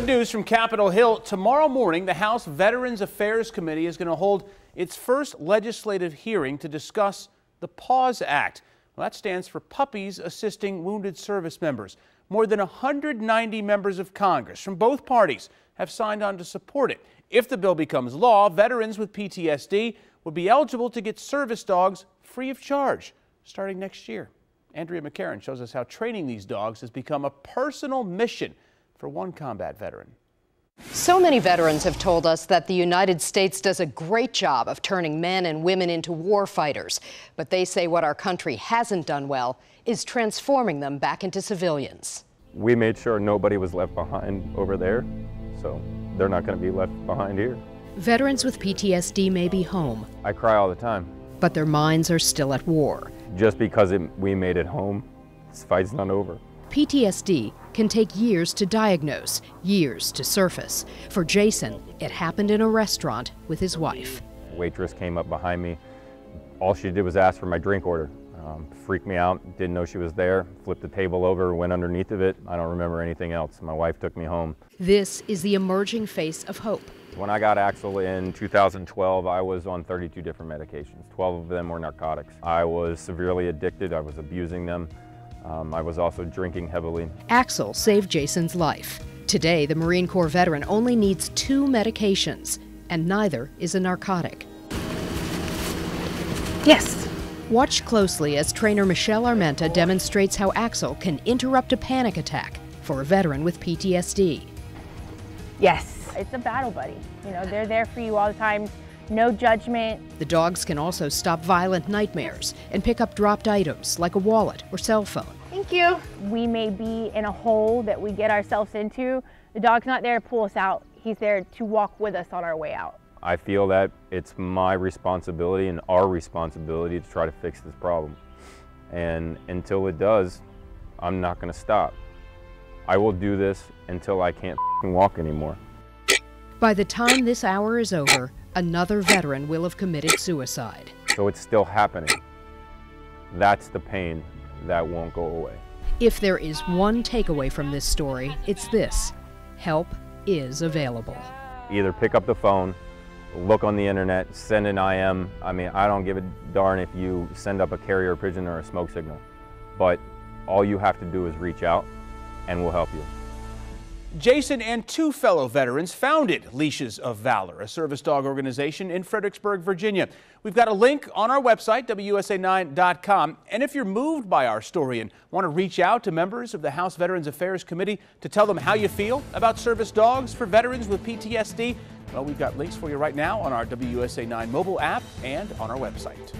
Good news from Capitol Hill. Tomorrow morning, the House Veterans Affairs Committee is going to hold its first legislative hearing to discuss the PAWS Act. Well, that stands for Puppies Assisting Wounded Service Members. More than 190 members of Congress from both parties have signed on to support it. If the bill becomes law, veterans with PTSD would be eligible to get service dogs free of charge starting next year. Andrea McCarren shows us how training these dogs has become a personal mission for one combat veteran. So many veterans have told us that the United States does a great job of turning men and women into war fighters. But they say what our country hasn't done well is transforming them back into civilians. We made sure nobody was left behind over there, so they're not going to be left behind here. Veterans with PTSD may be home. I cry all the time. But their minds are still at war. Just because it, we made it home, this fight's not over. PTSD can take years to diagnose, years to surface. For Jason, it happened in a restaurant with his wife. waitress came up behind me. All she did was ask for my drink order. Um, freaked me out, didn't know she was there, flipped the table over, went underneath of it. I don't remember anything else. My wife took me home. This is the emerging face of hope. When I got Axel in 2012, I was on 32 different medications. 12 of them were narcotics. I was severely addicted, I was abusing them. Um, I was also drinking heavily. Axel saved Jason's life. Today, the Marine Corps veteran only needs two medications, and neither is a narcotic. Yes. Watch closely as trainer Michelle Armenta demonstrates how Axel can interrupt a panic attack for a veteran with PTSD. Yes. It's a battle buddy. You know, they're there for you all the time. No judgment. The dogs can also stop violent nightmares and pick up dropped items like a wallet or cell phone. Thank you. We may be in a hole that we get ourselves into. The dog's not there to pull us out. He's there to walk with us on our way out. I feel that it's my responsibility and our responsibility to try to fix this problem. And until it does, I'm not going to stop. I will do this until I can't walk anymore. By the time this hour is over, another veteran will have committed suicide. So it's still happening. That's the pain that won't go away. If there is one takeaway from this story, it's this help is available. Either pick up the phone, look on the internet, send an IM. I mean, I don't give a darn if you send up a carrier pigeon or a smoke signal, but all you have to do is reach out and we'll help you. Jason and two fellow veterans founded Leashes of Valor, a service dog organization in Fredericksburg, Virginia. We've got a link on our website, WUSA9.com. And if you're moved by our story and want to reach out to members of the House Veterans Affairs Committee to tell them how you feel about service dogs for veterans with PTSD, well, we've got links for you right now on our WUSA 9 mobile app and on our website.